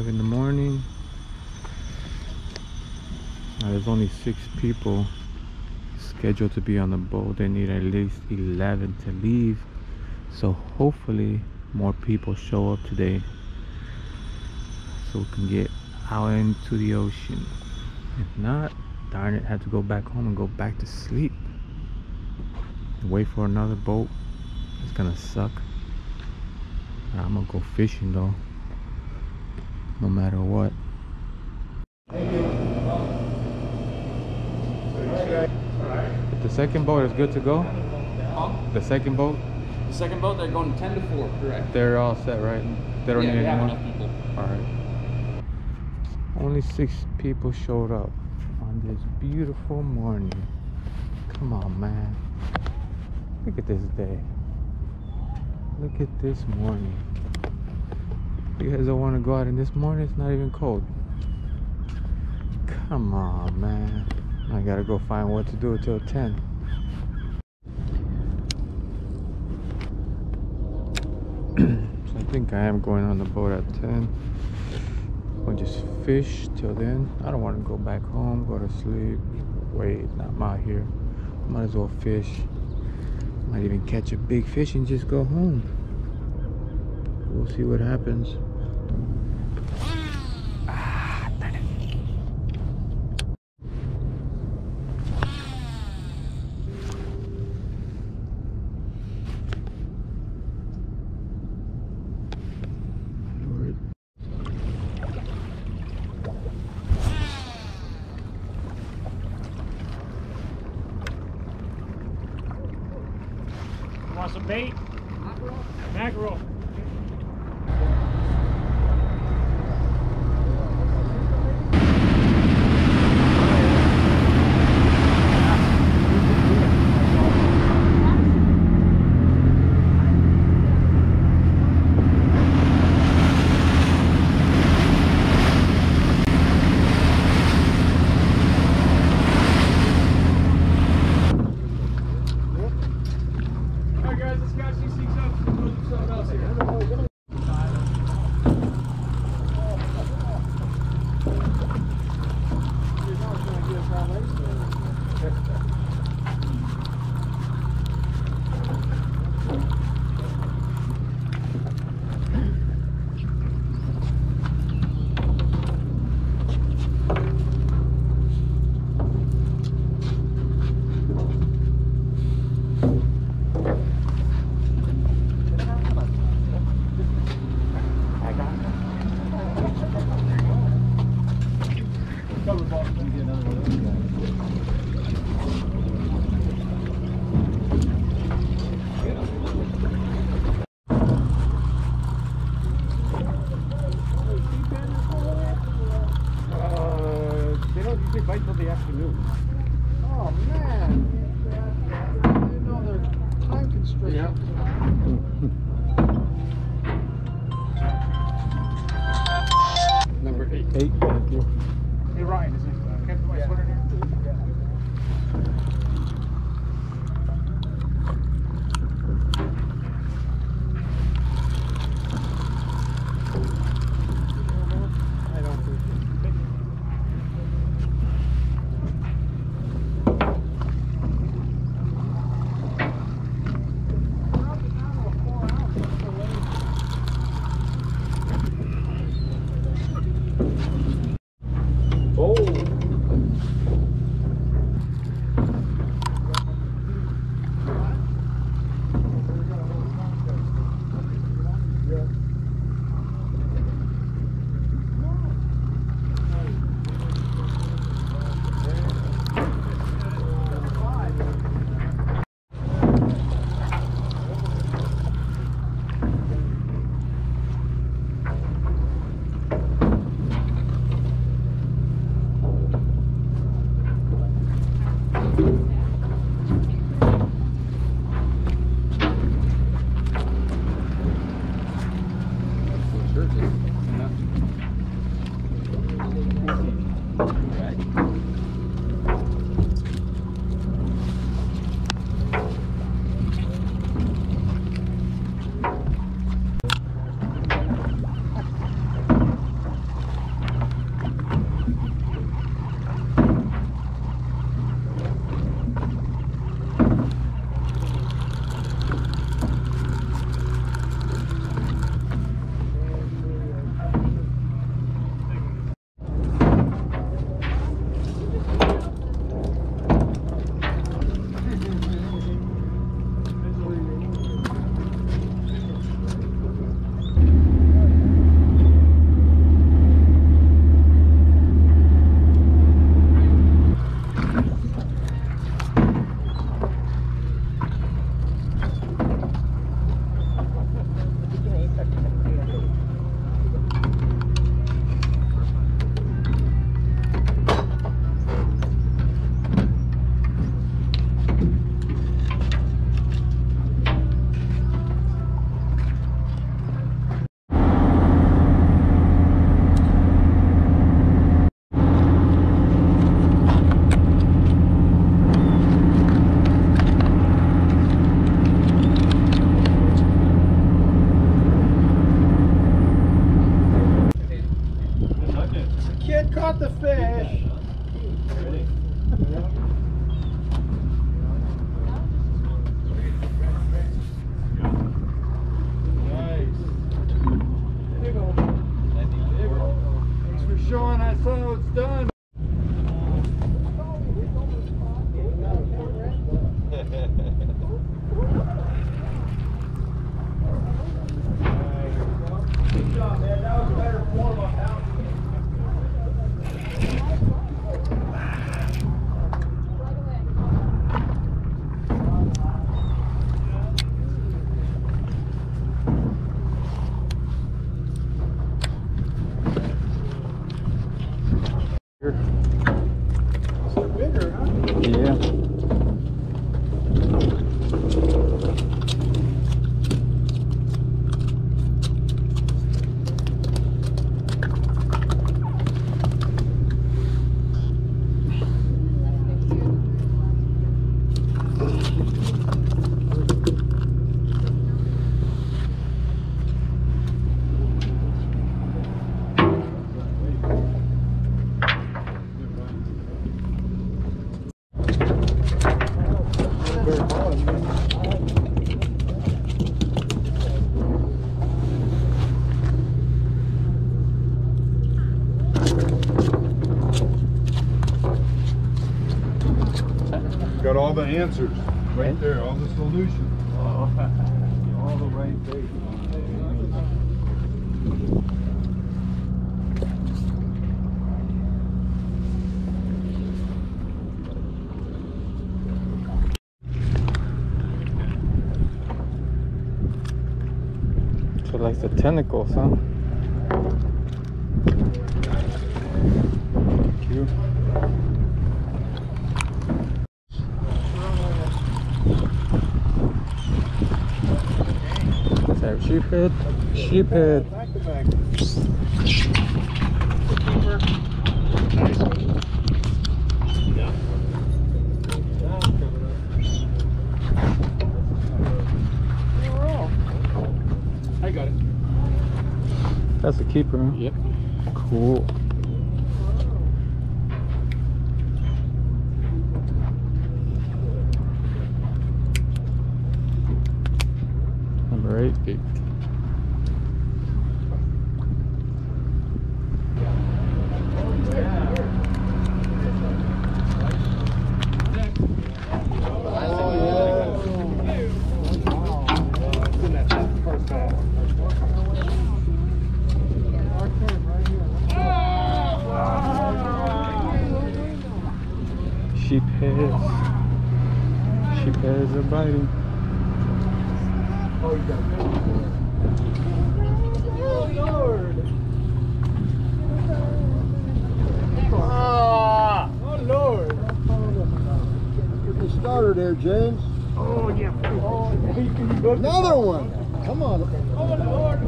5 in the morning. Now, there's only six people scheduled to be on the boat. They need at least 11 to leave. So hopefully more people show up today so we can get out into the ocean. If not, darn it, have to go back home and go back to sleep. Wait for another boat. It's gonna suck. I'm gonna go fishing though. No matter what. The second boat is good to go? Huh? The second boat? The second boat, they're going 10 to 4, correct? They're all set, right? They don't yeah, need we any have more? enough people. Alright. Only six people showed up on this beautiful morning. Come on, man. Look at this day. Look at this morning. You guys don't want to go out in this morning? It's not even cold. Come on, man. I gotta go find what to do till 10. so I think I am going on the boat at 10. We'll just fish till then. I don't want to go back home, go to sleep. Wait, I'm out here. Might as well fish. Might even catch a big fish and just go home. We'll see what happens. Ah, darn it. Lord. Want some bait? Mackerel. Alright Oh. Got all the answers right there, all the solutions. Oh. All the right. So like the tentacles, huh? Is that sheephead? Sheephead. Back. I got it. That's a keeper. Huh? Yep. Cool. Sheepheads. Sheepheads are biting. Ah! Oh, Lord. Get the starter there, James. Oh, yeah. Another one. Come on. Oh, Lord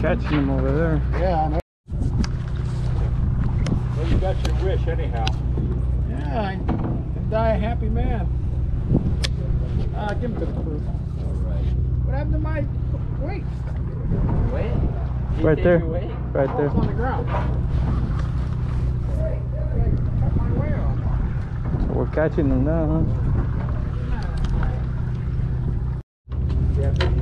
catching them over there. Yeah, I know. Well, you got your wish anyhow. Yeah, I can die a happy man. Uh, give him the proof. All right. What happened to my weight? Wait. Right there. Right oh, there. On the ground. So we're catching them now, huh? Yeah,